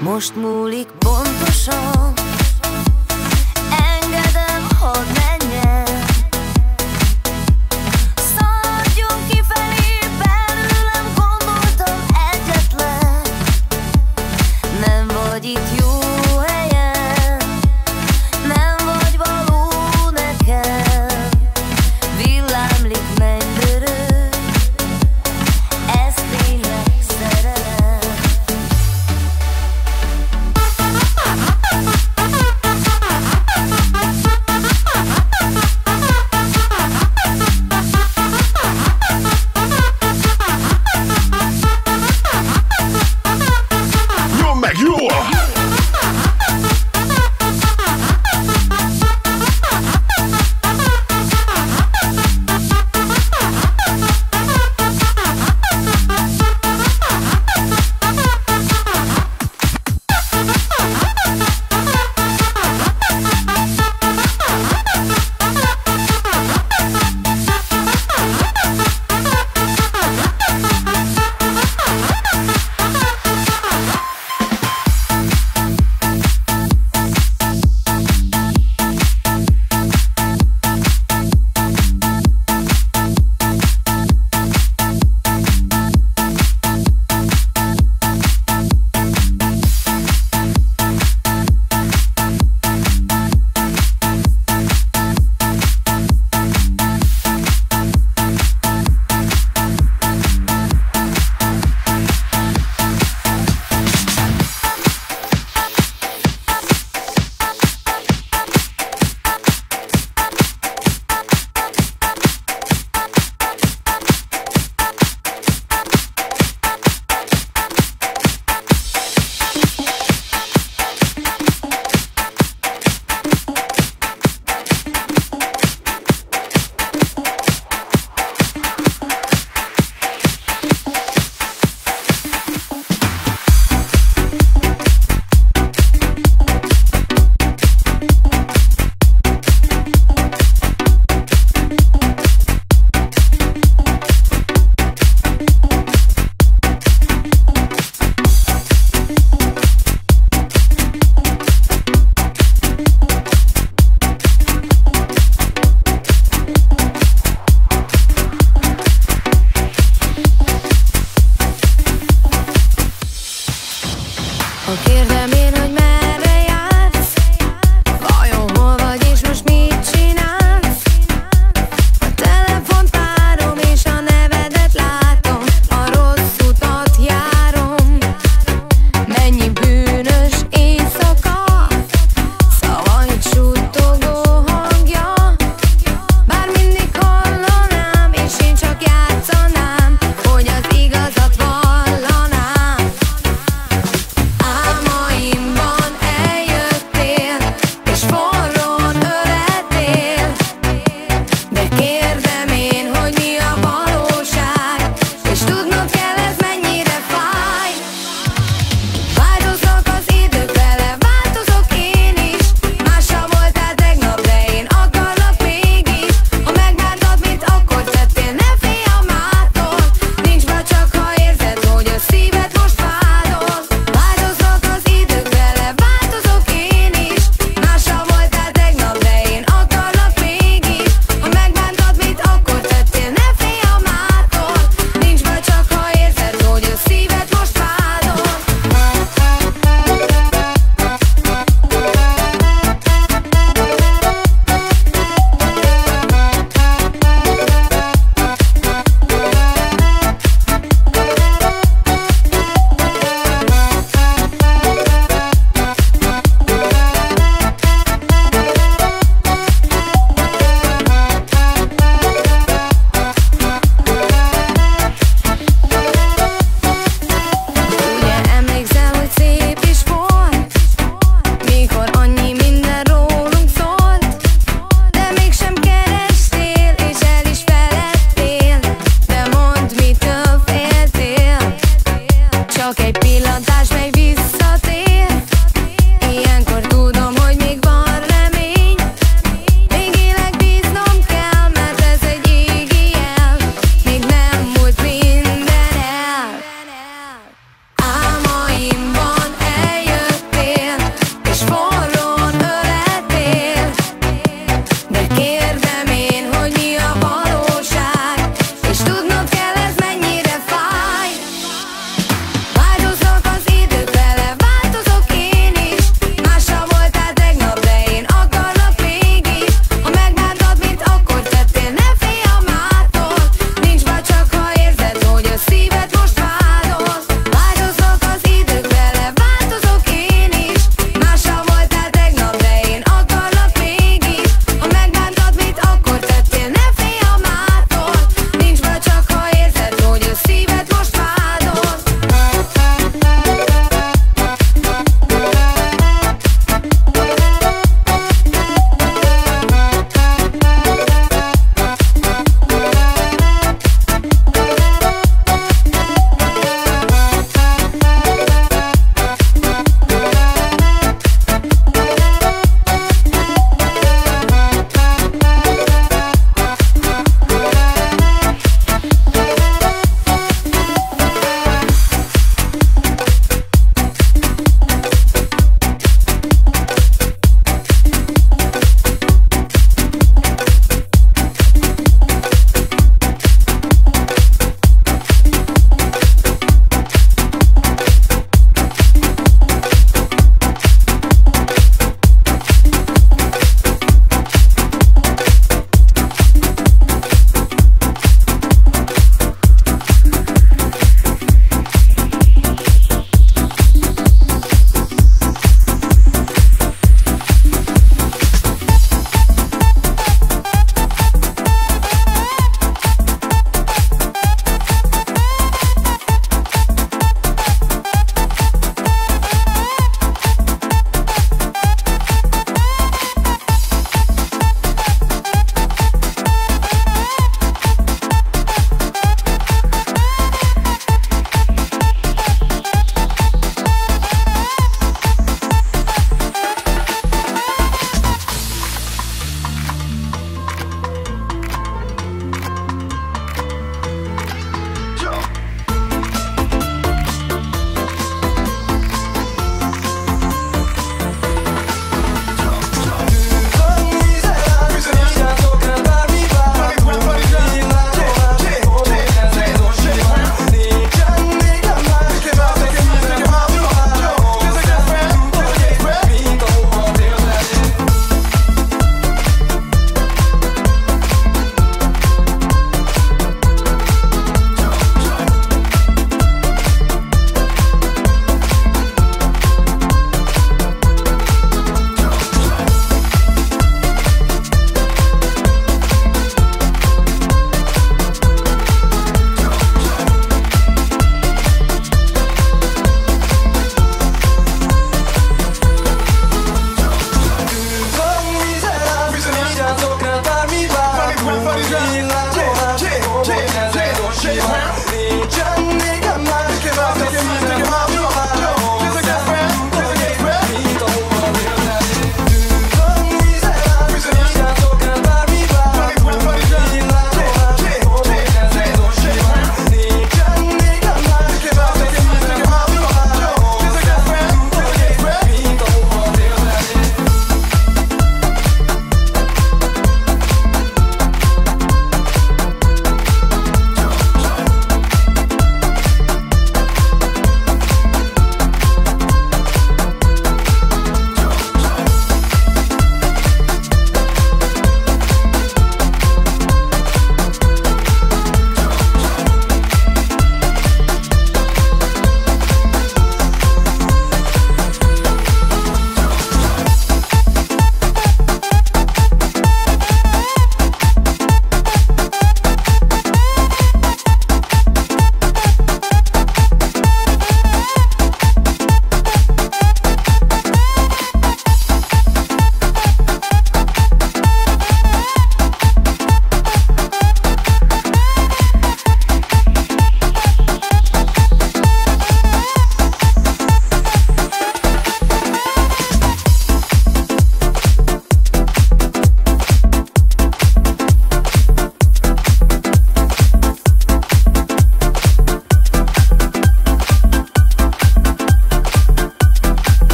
Most múlik pontosan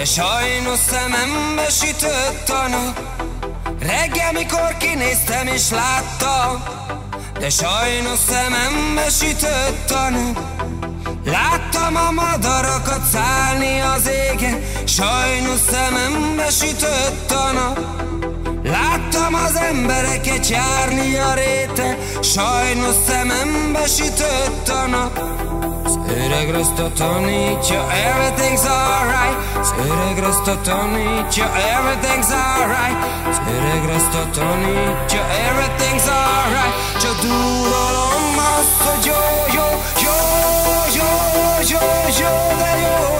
De sajnos szemembe sütött a nap. Reggel, mikor kinéztem és láttam De sajnos szemembe sütött a nap. Láttam a madarakat szállni az égen Sajnos szemembe sütött a nap. Láttam az embereket járni a réten Sajnos szemembe sütött a nap Sörregrösta Tony, it's your everything's alright. Sörregrösta Tony, it's your everything's alright. Sörregrösta Tony, it's your everything's alright. Yo duro lo más, yo, yo, yo, yo, yo, yo, yo, yo, yo.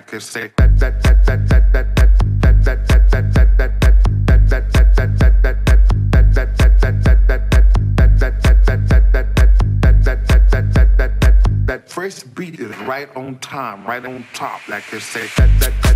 could say that that that that that that that that that that that that that that first beat is right on time, right on top, like that that that that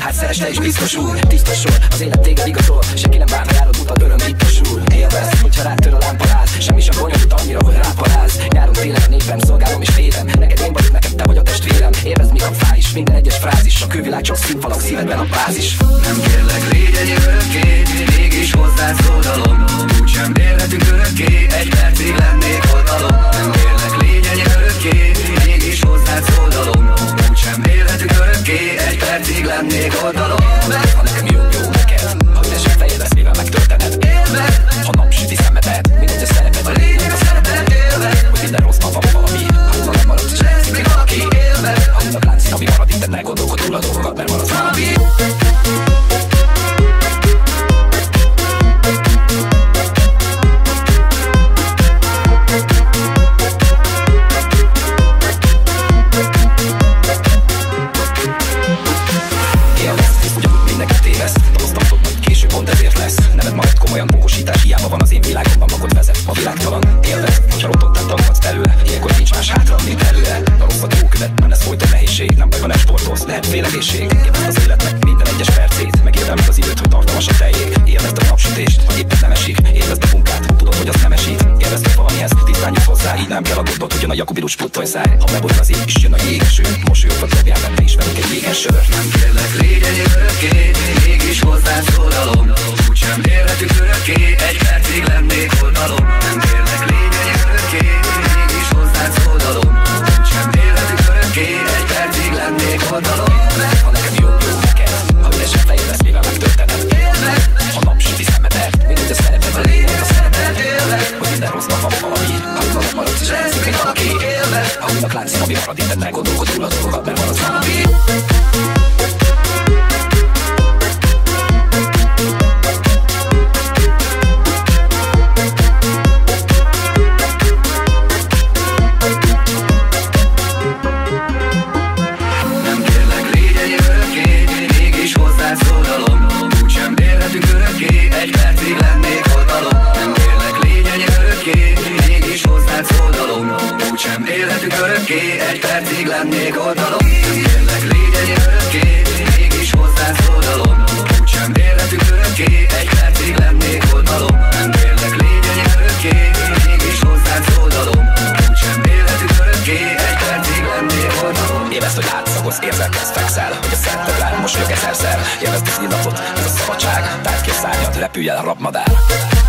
Hát szeresd is biztos úr, tiszta sor Az élet téged igazol. fél egészség az életnek minden egyes percét Megérdemled az időt, hogy tartalmas a teljék Élvezd a napsütést, ha éppen nem esik. Élvezd a munkát, tudod, hogy az nem esít. Élvezd valamihez, tisztányulj hozzá Így nem kell aggódnod, hogy jön a jakubilus puttonyszáj Ha megbújt az ég, és jön a jég Sőt, mosolyogva dobjál, mert te is velünk egy végen sör Nem kérlek, légy egy örökké Mégis hozzád szólalom. Úgysem élhetünk örökké Egy percig lennék oldalom. Nem ha nekem jó, jó neked Ha üresek fejébe szívem megtölteted ha nap süti szemedet Mindegy a szerepet, a lényeg, a szeretet Élve, Ha tudod, maradsz és látszik, hogy valaki ha újnak látszik, ami marad Itt ennek gondolkod, túl a dolgokat, mert van az valami pyyjää rapma täällä.